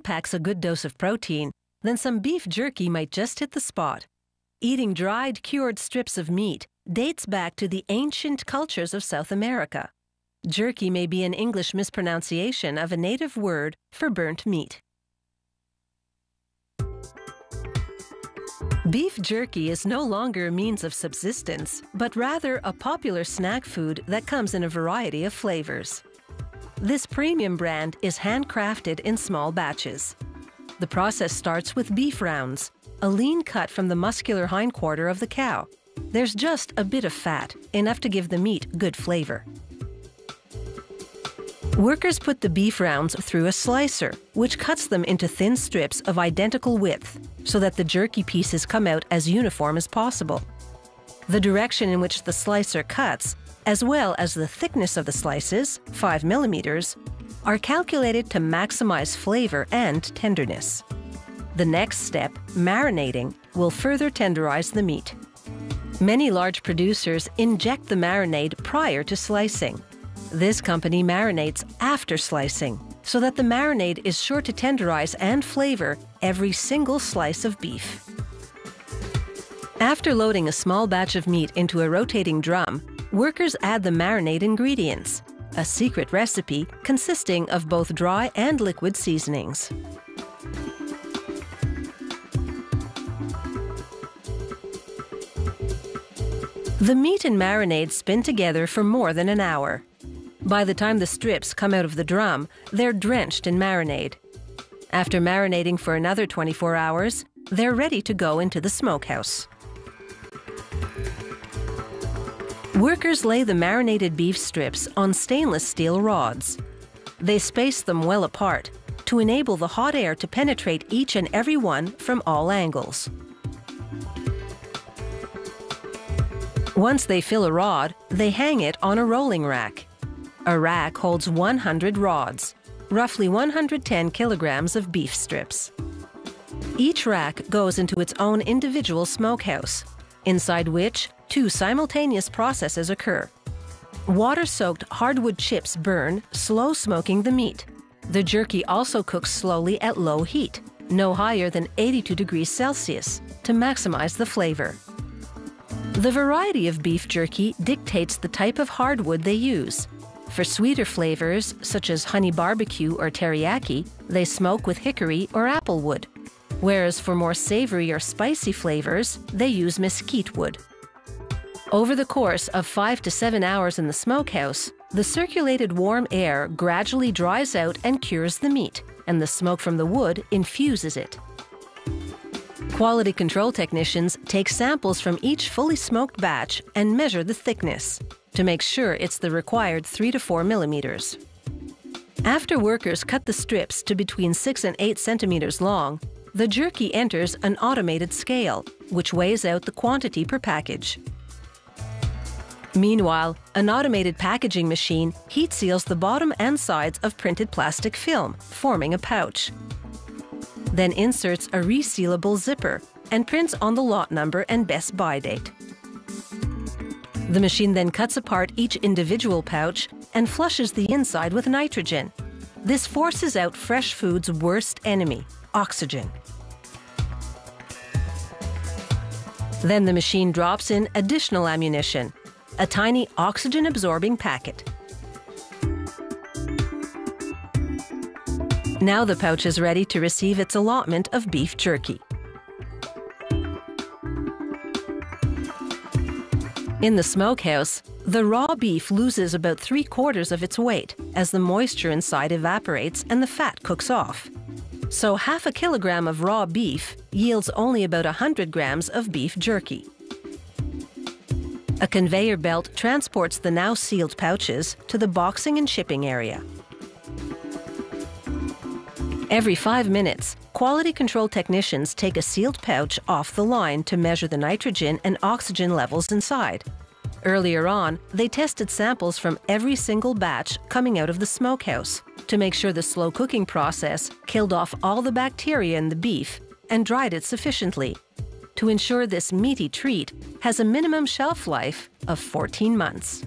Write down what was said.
packs a good dose of protein, then some beef jerky might just hit the spot. Eating dried, cured strips of meat dates back to the ancient cultures of South America. Jerky may be an English mispronunciation of a native word for burnt meat. Beef jerky is no longer a means of subsistence, but rather a popular snack food that comes in a variety of flavors. This premium brand is handcrafted in small batches. The process starts with beef rounds, a lean cut from the muscular hindquarter of the cow. There's just a bit of fat, enough to give the meat good flavor. Workers put the beef rounds through a slicer, which cuts them into thin strips of identical width so that the jerky pieces come out as uniform as possible. The direction in which the slicer cuts as well as the thickness of the slices, 5 millimeters, are calculated to maximize flavor and tenderness. The next step, marinating, will further tenderize the meat. Many large producers inject the marinade prior to slicing. This company marinates after slicing, so that the marinade is sure to tenderize and flavor every single slice of beef. After loading a small batch of meat into a rotating drum, workers add the marinade ingredients, a secret recipe consisting of both dry and liquid seasonings. The meat and marinade spin together for more than an hour. By the time the strips come out of the drum, they're drenched in marinade. After marinating for another 24 hours, they're ready to go into the smokehouse. Workers lay the marinated beef strips on stainless steel rods. They space them well apart to enable the hot air to penetrate each and every one from all angles. Once they fill a rod, they hang it on a rolling rack. A rack holds 100 rods, roughly 110 kilograms of beef strips. Each rack goes into its own individual smokehouse, inside which two simultaneous processes occur. Water soaked hardwood chips burn, slow smoking the meat. The jerky also cooks slowly at low heat, no higher than 82 degrees Celsius, to maximize the flavor. The variety of beef jerky dictates the type of hardwood they use. For sweeter flavors, such as honey barbecue or teriyaki, they smoke with hickory or applewood. Whereas for more savory or spicy flavors, they use mesquite wood. Over the course of five to seven hours in the smokehouse, the circulated warm air gradually dries out and cures the meat, and the smoke from the wood infuses it. Quality control technicians take samples from each fully smoked batch and measure the thickness to make sure it's the required 3 to 4 millimeters. After workers cut the strips to between 6 and 8 centimeters long, the jerky enters an automated scale, which weighs out the quantity per package. Meanwhile, an automated packaging machine heat seals the bottom and sides of printed plastic film, forming a pouch. Then inserts a resealable zipper and prints on the lot number and best buy date. The machine then cuts apart each individual pouch and flushes the inside with nitrogen. This forces out fresh food's worst enemy, oxygen. Then the machine drops in additional ammunition, a tiny oxygen absorbing packet. Now the pouch is ready to receive its allotment of beef jerky. In the smokehouse, the raw beef loses about three quarters of its weight as the moisture inside evaporates and the fat cooks off. So half a kilogram of raw beef yields only about 100 grams of beef jerky. A conveyor belt transports the now sealed pouches to the boxing and shipping area. Every five minutes, quality control technicians take a sealed pouch off the line to measure the nitrogen and oxygen levels inside. Earlier on, they tested samples from every single batch coming out of the smokehouse to make sure the slow cooking process killed off all the bacteria in the beef and dried it sufficiently to ensure this meaty treat has a minimum shelf life of 14 months.